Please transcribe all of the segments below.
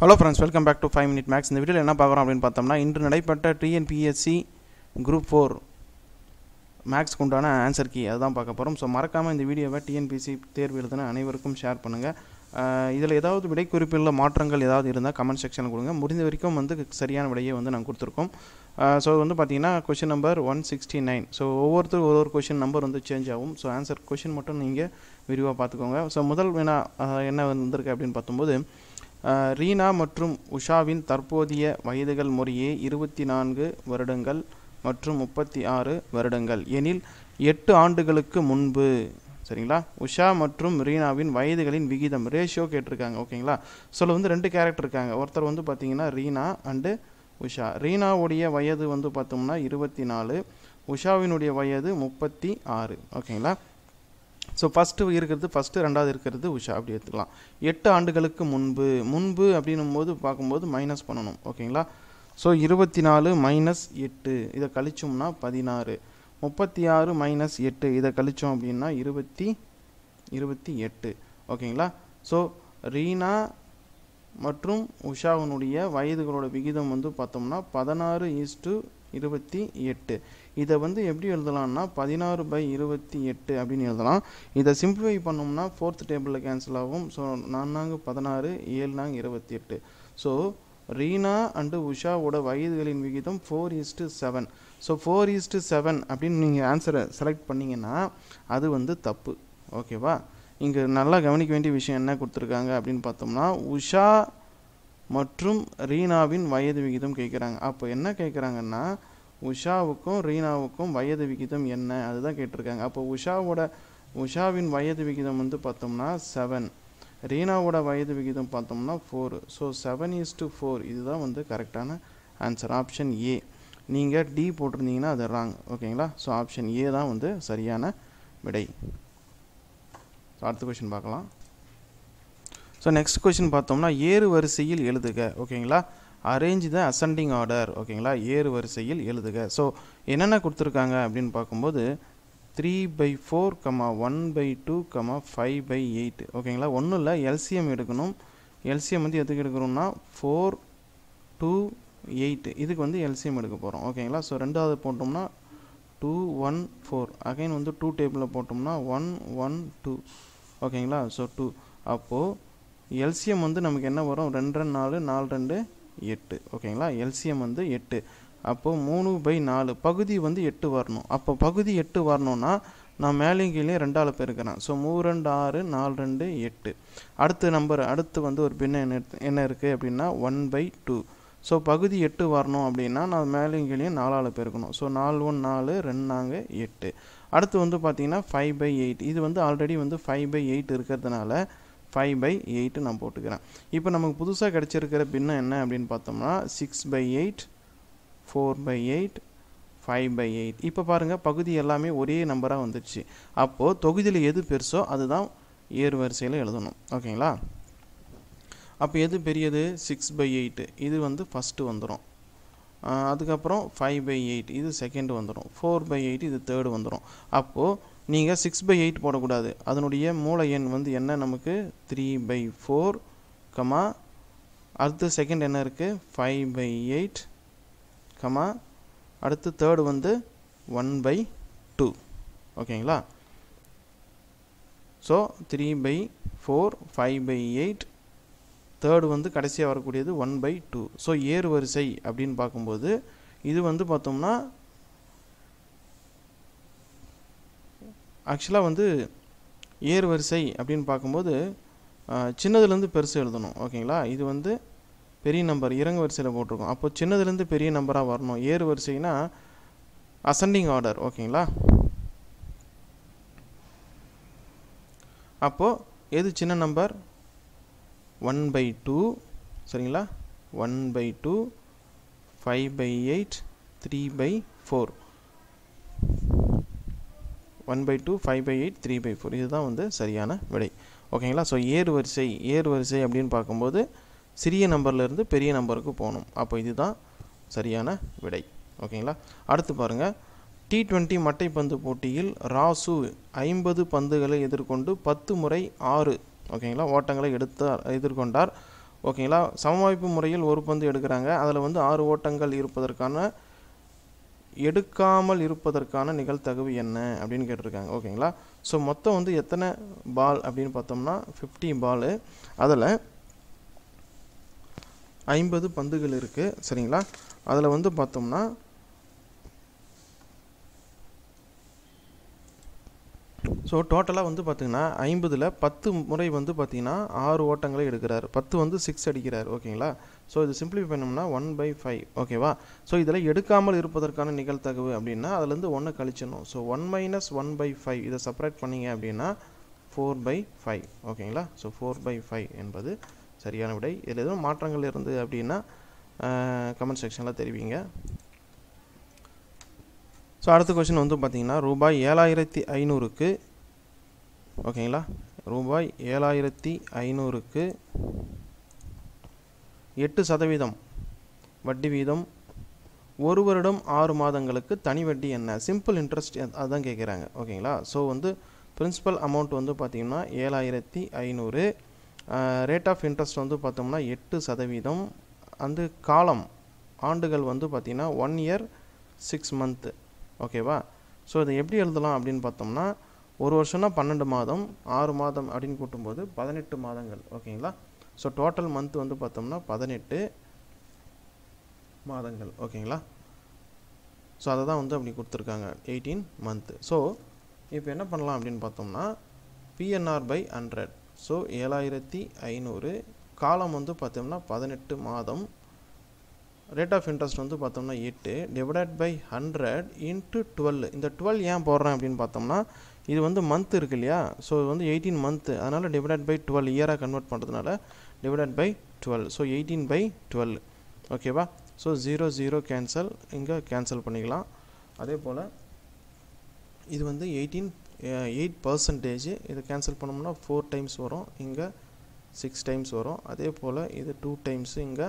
Hello friends welcome back to five minute maths இந்த வீடியோவில் என்ன பார்க்குறோம் அப்படின்னு பார்த்தோம்னா இன்று நடைபெற்ற டிஎன்பிஎஸ்சி குரூப் ஃபோர் மேக்ஸ்க்கு உண்டான ஆன்சர் கீ அதுதான் பார்க்க போகிறோம் ஸோ மறக்காமல் இந்த வீடியோவை டிஎன்பிஎஸ்சி தேர்வு எழுதின அனைவருக்கும் ஷேர் பண்ணுங்கள் இதில் ஏதாவது விடை குறிப்பில் மாற்றங்கள் ஏதாவது இருந்தால் கமெண்ட் செக்ஷனில் கொடுங்க. முடிந்த வரைக்கும் வந்து சரியான விடையை வந்து நாங்கள் கொடுத்துருக்கோம். ஸோ வந்து பார்த்தீங்கன்னா question number one sixty nine so ஒவ்வொருத்தரும் ஒரு ஒரு கொஷின் நம்பர் வந்து சேஞ்ச் ஆகும். ஸோ ஆன்சர் கொஷின் மட்டும் நீங்கள் விரிவாக பார்த்துக்கோங்க. ஸோ முதல் வினா என்ன வந்திருக்கு அப்படின்னு பார்த்தும்போது ரீனா மற்றும் உஷாவின் தற்போதைய வயதுகள் முறையே இருபத்தி நான்கு வருடங்கள் மற்றும் முப்பத்தி ஆறு வருடங்கள். எனில் எட்டு ஆண்டுகளுக்கு முன்பு. சரிங்களா? உஷா மற்றும் ரீனாவின் வயதுகளின் விகிதம் ரேஷியோ கேட்டிருக்காங்க ஓகேங்களா? ஸோ வந்து ரெண்டு கேரக்டர் இருக்காங்க. ஒருத்தர் வந்து பார்த்தீங்கன்னா ரீனா அண்டு உஷா. ரீனாவுடைய வயது வந்து பார்த்தோம்னா இருபத்தி நாலு உஷாவினுடைய வயது முப்பத்தி ஆறு ஓகேங்களா? ஸோ ஃபஸ்ட்டு இருக்கிறது ஃபஸ்ட்டு ரெண்டாவது இருக்கிறது உஷா. அப்படி எடுத்துக்கலாம். எட்டு ஆண்டுகளுக்கு முன்பு முன்பு அப்படின்னும் போது பார்க்கும்போது மைனஸ் பண்ணணும். ஓகேங்களா? ஸோ இருபத்தி நாலு மைனஸ் எட்டு. இதை கழிச்சோம்னா பதினாறு. முப்பத்தி ஆறு மைனஸ் எட்டு. இதை கழித்தோம் அப்படின்னா இருபத்தி இருபத்தி எட்டு. ஓகேங்களா? ஸோ ரீனா மற்றும் உஷாவினுடைய வயதுகளோட விகிதம் வந்து பார்த்தோம்னா பதினாறு ஈஸ்டு இருபத்தி எட்டு. இதை வந்து எப்படி எழுதலாம்னா பதினாறு பை இருபத்தி எட்டு அப்படின்னு எழுதலாம். இதை சிம்பிளிஃபை பண்ணோம்னா ஃபோர்த் டேபிளில் கேன்சல் ஆகும். ஸோ நான்காங்க பதினாறு ஏழு நாங்க இருபத்தி எட்டு. ஸோ ரீனா அண்டு உஷாவோட வயதுகளின் விகிதம் four is to seven so four is to seven அப்படின்னு நீங்கள் ஆன்சரை செலக்ட் பண்ணிங்கன்னா அது வந்து தப்பு. ஓகேவா இங்கே நல்லா கவனிக்க வேண்டிய விஷயம் என்ன கொடுத்துருக்காங்க அப்படின்னு பார்த்தோம்னா உஷா மற்றும் ரீனாவின் வயது விகிதம் கேட்குறாங்க அப்போ என்ன கேட்குறாங்கன்னா உஷாவுக்கும் ரீனாவுக்கும் வயது விகிதம் என்ன? அதுதான் கேட்டிருக்காங்க. அப்போ உஷாவோட உஷாவின் வயது விகிதம் வந்து பார்த்தோம்னா செவன் ரீனாவோட வயது விகிதம் பார்த்தோம்னா four so seven is to four இதுதான் வந்து கரெக்டான ஆன்சர் ஆப்ஷன் ஏ நீங்கள் டி போட்டிருந்தீங்கன்னா அது ராங் ஓகேங்களா ஸோ ஆப்ஷன் ஏ தான் வந்து சரியான விடை. ஸோ அடுத்த கொஷின் பார்க்கலாம். ஸோ நெக்ஸ்ட் கொஷின் பார்த்தோம்னா ஏறு வரிசையில் எழுதுக. ஓகேங்களா அரேஞ்ச் த அசண்டிங் ஆர்டர் ஓகேங்களா ஏறு வரிசையில் எழுதுக. ஸோ என்னென்ன கொடுத்துருக்காங்க அப்படின்னு பார்க்கும்போது three by four comma one by two comma five by eight ஓகேங்களா ஒன்றும் இல்லை எல்சிஎம் எடுக்கணும். எல்சிஎம் வந்து எதுக்கு எடுக்கணும்னா ஃபோர் டூ எயிட் இதுக்கு வந்து எல்சிஎம் எடுக்க போகிறோம் ஓகேங்களா ஸோ ரெண்டாவது போட்டோம்னா டூ ஒன் ஃபோர் அகைன் வந்து டூ டேபிளில் போட்டோம்னா ஒன் ஒன் டூ ஓகேங்களா ஸோ டூ அப்போது எல்சிஎம் வந்து நமக்கு என்ன வரும்? ரெண்டு ரெண்டு நாலு நாலு ரெண்டு எட்டு. ஓகேங்களா? எல்சிஎம் வந்து எட்டு. அப்போது மூணு பை நாலு. பகுதி வந்து எட்டு வரணும். அப்போ பகுதி எட்டு வரணும்னா நான் மேலேயும் கீழே ரெண்டால் பெருக்கிறேன். ஸோ மூணு ரெண்டு ஆறு நாலு ரெண்டு எட்டு. அடுத்த நம்பர் அடுத்து வந்து ஒரு பின்ன என்ன என்ன இருக்குது அப்படின்னா ஒன் பை டூ ஸோ பகுதி எட்டு வரணும் அப்படின்னா நான் மேலேயும் கீழே நாலால் பெருக்கணும். ஸோ நாலு ஒன் நாலு ரெண்டு நாங்கள் எட்டு. அடுத்து வந்து பார்த்திங்கன்னா ஃபைவ் பை எயிட் இது வந்து ஆல்ரெடி வந்து ஃபைவ் பை எயிட் இருக்கிறதுனால ஃபைவ் பை எயிட்டு நான் போட்டுக்கிறேன். இப்போ நமக்கு புதுசாக கிடச்சிருக்கிற பின்னம் என்ன அப்படின்னு பார்த்தோம்னா six by eight four by eight five by eight இப்போ பாருங்கள் பகுதி எல்லாமே ஒரே நம்பராக வந்துடுச்சு. அப்போது தொகுதியில் எது பெருசோ அதுதான் ஏறு வரிசையில் எழுதணும். ஓகேங்களா? அப்போ எது பெரியது? சிக்ஸ் பை எயிட்டு இது வந்து ஃபஸ்ட்டு வந்துடும் அதுக்கப்புறம் ஃபைவ் பை எயிட் இது செகண்ட் வந்துடும் ஃபோர் பை எயிட் இது தேர்டு வந்துடும் அப்போது நீங்கள் சிக்ஸ் பை எயிட் போடக்கூடாது. அதனுடைய மூல எண் வந்து என்ன? நமக்கு த்ரீ பை ஃபோர் கமா அடுத்து செகண்ட் என்ன இருக்குது ஃபைவ் பை எயிட் கமா அடுத்து தேர்டு வந்து ஒன் பை டூ ஓகேங்களா so three by four five by eight third வந்து கடைசியாக வரக்கூடியது ஒன் பை டூ ஸோ ஏறு வரிசை அப்படின்னு பார்க்கும்போது இது வந்து பார்த்தோம்னா ஆக்சுவலாக வந்து ஏர் வரிசை அப்படின்னு பார்க்கும்போது சின்னதுலேருந்து பெருசு எழுதணும் ஓகேங்களா? இது வந்து பெரிய நம்பர் இறங்கு வரிசையில் போட்டிருக்கோம். அப்போ சின்னதுலேருந்து பெரிய நம்பராக வரணும். ஏறு வரிசைனா அசண்டிங் ஆர்டர் ஓகேங்களா? அப்போது எது சின்ன நம்பர்? ஒன் பை டூ சரிங்களா? One by two five by eight three by four one by two five by eight three by four இதுதான் வந்து சரியான விடை. ஓகேங்களா? ஸோ ஏறு வரிசை ஏறு வரிசை அப்படின்னு பார்க்கும்போது சிறிய நம்பர்லேருந்து பெரிய நம்பருக்கு போகணும். அப்போ இதுதான் சரியான விடை. ஓகேங்களா? அடுத்து பாருங்கள் டி டுவெண்ட்டி மட்டைப்பந்து போட்டியில் ராசு ஐம்பது பந்துகளை எதிர்கொண்டு பத்து முறை ஆறு ஓகேங்களா? ஓட்டங்களை எடுத்தார் எதிர்கொண்டார். ஓகேங்களா? சமவாய்ப்பு முறையில் ஒரு பந்து எடுக்கிறாங்க. அதில் வந்து ஆறு ஓட்டங்கள் இருப்பதற்கான எடுக்காமல் இருப்பதற்கான நிகழ்த்தகவு என்ன அப்படின்னு கேட்டிருக்காங்க. ஓகேங்களா? ஸோ மொத்தம் வந்து எத்தனை பால் அப்படின்னு பார்த்தோம்னா ஃபிஃப்டி பால். அதில் ஐம்பது பந்துகள் இருக்குது சரிங்களா? அதில் வந்து பார்த்தோம்னா ஸோ டோட்டலாக வந்து பார்த்திங்கன்னா ஐம்பதில் பத்து முறை வந்து பார்த்திங்கன்னா ஆறு ஓட்டங்களை எடுக்கிறார். பத்து வந்து சிக்ஸ் அடிக்கிறார். ஓகேங்களா ஸோ இது சிம்பிளிஃபை பண்ணோம்னா ஒன் பை ஃபைவ் ஓகேவா ஸோ இதில் எடுக்காமல் இருப்பதற்கான நிகழ்த்தகவு அப்படின்னா அதுலேருந்து ஒன்று கழிச்சிடணும். So one minus one by five இதை செப்பரேட் பண்ணிங்க அப்படின்னா ஃபோர் பை ஃபைவ் ஓகேங்களா ஸோ ஃபோர் பை ஃபைவ் என்பது சரியான விடை. இதில் எதுவும் மாற்றங்கள் இருந்து அப்படின்னா கமெண்ட் செக்ஷனில் தெரிவிங்க. ஸோ அடுத்த கொஷின் வந்து பார்த்திங்கன்னா ரூபாய் ஏழாயிரத்தி ஐநூறுக்கு ஓகேங்களா? ரூபாய் ஏழாயிரத்தி ஐநூறுக்கு எட்டு சதவீதம் வட்டி வீதம் ஒரு வருடம் ஆறு மாதங்களுக்கு தனி வட்டி என்ன? சிம்பிள் இன்ட்ரெஸ்ட் அதான் கேட்குறாங்க ஓகேங்களா? ஸோ வந்து பிரின்சிபல் அமௌண்ட் வந்து பார்த்திங்கன்னா ஏழாயிரத்தி ஐநூறு. ரேட் ஆஃப் இன்ட்ரெஸ்ட் வந்து பார்த்தோம்னா எட்டு சதவீதம். அந்த காலம் ஆண்டுகள் வந்து பார்த்திங்கன்னா ஒன் இயர் சிக்ஸ் மந்த்து ஓகேவா? ஸோ இதை எப்படி எழுதலாம் அப்படின்னு பார்த்தோம்னா ஒரு வருஷம்னா பன்னெண்டு மாதம் ஆறு மாதம் அப்படின்னு கூட்டும்போது பதினெட்டு மாதங்கள் ஓகேங்களா? ஸோ டோட்டல் மந்த் வந்து பார்த்தோம்னா பதினெட்டு மாதங்கள் ஓகேங்களா? ஸோ அதை தான் வந்து அப்படி கொடுத்துருக்காங்க எயிட்டீன் மந்த்து ஸோ இப்போ என்ன பண்ணலாம் அப்படின்னு பார்த்தோம்னா பிஎன்ஆர் பை ஹண்ட்ரட் ஸோ ஏழாயிரத்தி ஐநூறு. காலம் வந்து பார்த்தோம்னா பதினெட்டு மாதம். ரேட் ஆஃப் இன்ட்ரெஸ்ட் வந்து பார்த்தோம்னா எட்டு. Divided by hundred into twelve இந்த டுவெல் ஏன் போடுறேன் அப்படின்னு பார்த்தோம்னா இது வந்து மந்த் இருக்கு இல்லையா? ஸோ இது வந்து எயிட்டீன் மந்த்து அதனால் டிவைடட் பை டுவெல் இயராக கன்வெர்ட் பண்ணுறதுனால divided by twelve so eighteen by twelve ஓகேவா ஸோ ஜீரோ ஜீரோ கேன்சல் இங்கே கேன்சல் பண்ணிக்கலாம். அதே போல் இது வந்து எயிட்டீன் எயிட் பர்சன்டேஜ் இதை கேன்சல் பண்ணோம்னா ஃபோர் டைம்ஸ் வரும். இங்கே சிக்ஸ் டைம்ஸ் வரும். அதே போல் இது டூ டைம்ஸு இங்கே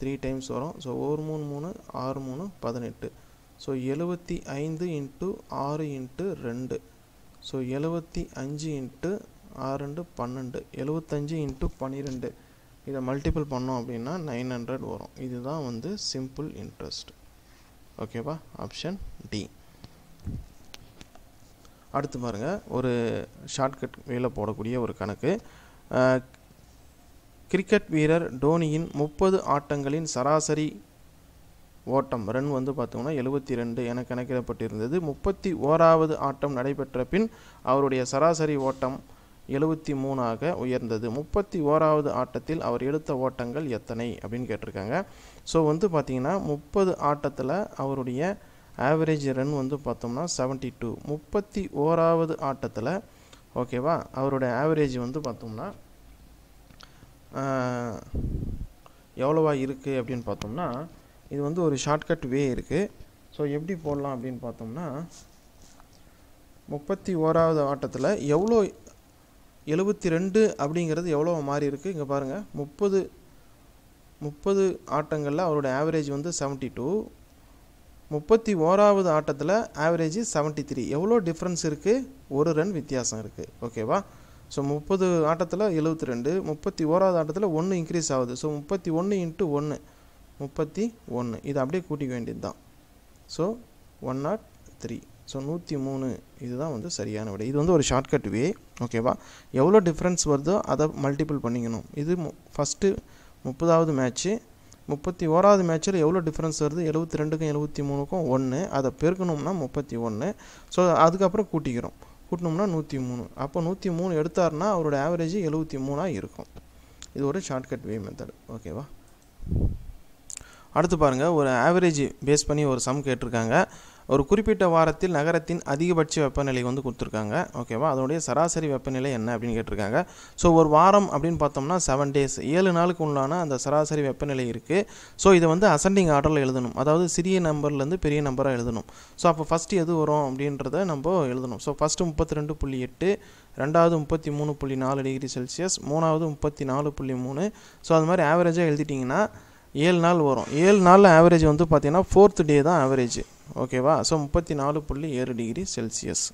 த்ரீ டைம்ஸ் வரும். ஸோ ஒரு மூணு மூணு ஆறு மூணு பதினெட்டு. ஸோ எழுபத்தி ஐந்து இன்ட்டு ஆறு இன்ட்டு ரெண்டு. ஸோ எழுபத்தி அஞ்சு இன்ட்டு ஆறு ரெண்டு பன்னெண்டு. எழுபத்தஞ்சு இன்ட்டு பன்னிரெண்டு. இதை மல்டிபிள் பண்ணோம் அப்படின்னா நைன் ஹண்ட்ரட் வரும். இதுதான் வந்து சிம்பிள் இன்ட்ரெஸ்ட் ஓகேவா ஆப்ஷன் டி அடுத்து பாருங்கள் ஒரு ஷார்ட்கட் வேலை போடக்கூடிய ஒரு கணக்கு. கிரிக்கெட் வீரர் டோனியின் முப்பது ஆட்டங்களின் சராசரி ஓட்டம் ரன் வந்து பார்த்தோம்னா எழுபத்தி ரெண்டு என கணக்கிடப்பட்டிருந்தது. முப்பத்தி ஓராவது ஆட்டம் நடைபெற்ற பின் அவருடைய சராசரி ஓட்டம் எழுபத்தி மூணாக உயர்ந்தது. முப்பத்தி ஓராவது ஆட்டத்தில் அவர் எடுத்த ஓட்டங்கள் எத்தனை அப்படின்னு கேட்டிருக்காங்க. ஸோ வந்து பார்த்திங்கன்னா முப்பது ஆட்டத்தில் அவருடைய ஆவரேஜ் ரன் வந்து பார்த்தோம்னா செவன்ட்டி டூ முப்பத்தி ஓராவது ஆட்டத்தில் ஓகேவா அவருடைய ஆவரேஜ் வந்து பார்த்தோம்னா எவ்வளோவா இருக்குது அப்படின்னு பார்த்தோம்னா இது வந்து ஒரு ஷார்ட்கட் வே இருக்குது ஸோ எப்படி போடலாம் அப்படின்னு பார்த்தோம்னா முப்பத்தி ஓராவது ஆட்டத்தில் எவ்வளோ எழுபத்தி ரெண்டு அப்படிங்கிறது எவ்வளோ மாறி இருக்குது இங்கே பாருங்கள் முப்பது முப்பது ஆட்டங்களில் அவரோட ஆவரேஜ் வந்து செவன்ட்டி டூ முப்பத்தி ஓராவது ஆட்டத்தில் ஆவரேஜ் செவன்ட்டி த்ரீ எவ்வளோ டிஃப்ரென்ஸ் இருக்குது ஒரு ரன் வித்தியாசம் இருக்குது ஓகேவா ஸோ முப்பது ஆட்டத்தில் எழுபத்தி ரெண்டு முப்பத்தி ஓராவது ஆட்டத்தில் ஒன்று இன்க்ரீஸ் ஆகுது. ஸோ முப்பத்தி ஒன்று இன்ட்டு ஒன்று முப்பத்தி ஒன்று இது அப்படியே கூட்டிக்க வேண்டியது தான் so one not oh three so நூற்றி மூணு. இதுதான் வந்து சரியான விடை. இது வந்து ஒரு ஷார்ட்கட் வே? ஓகேவா எவ்வளோ டிஃப்ரென்ஸ் வருதோ அதை மல்டிபிள் பண்ணிக்கணும். இது ஃபஸ்ட்டு முப்பதாவது மேட்ச்சு முப்பத்தி ஓராவது மேட்ச்சில் எவ்வளோ டிஃப்ரென்ஸ் வருது? எழுபத்தி ரெண்டுக்கும் எழுபத்தி மூணுக்கும் ஒன்று அதை பெருக்கணும்னா முப்பத்தி ஒன்று ஸோ அதுக்கப்புறம் கூட்டிக்கிறோம். கூட்டினோம்னா நூற்றி மூணு. அப்போ நூற்றி மூணு எடுத்தாருன்னா அவரோட ஆவரேஜ் எழுபத்தி மூணாக இருக்கும். இது ஒரு ஷார்ட்கட் வே மெத்தட் ஓகேவா அடுத்து பாருங்கள் ஒரு ஆவரேஜ் பேஸ் பண்ணி ஒரு சம் கேட்டிருக்காங்க. ஒரு குறிப்பிட்ட வாரத்தில் நகரத்தின் அதிகபட்ச வெப்பநிலை வந்து கொடுத்துருக்காங்க. ஓகேவா அதனுடைய சராசரி வெப்பநிலை என்ன அப்படின்னு கேட்டிருக்காங்க. ஸோ ஒரு வாரம் அப்படின்னு பார்த்தோம்னா செவன் டேஸ் ஏழு நாளுக்கு உண்டான அந்த சராசரி வெப்பநிலை இருக்குது ஸோ இதை வந்து அசெண்டிங் ஆர்டரில் எழுதணும். அதாவது சிறிய நம்பர்லேருந்து பெரிய நம்பராக எழுதணும். ஸோ அப்போ ஃபஸ்ட்டு எது வரும் அப்படின்றத நம்ம எழுதணும். ஸோ ஃபஸ்ட்டு முப்பத்தி ரெண்டு புள்ளி எட்டு ரெண்டாவது முப்பத்தி மூணு புள்ளி நாலு டிகிரி செல்சியஸ் மூணாவது முப்பத்தி நாலு புள்ளி மூணு. ஸோ அது மாதிரி ஆவரேஜாக எழுதிட்டிங்கன்னா ஏழு நாள் வரும். ஏழு நாளில் ஆவரேஜ் வந்து பார்த்திங்கன்னா ஃபோர்த் டே தான் ஆவரேஜ் ஓகேவா ஸோ முப்பத்தி நாலு புள்ளி ஏழு டிகிரி செல்சியஸ்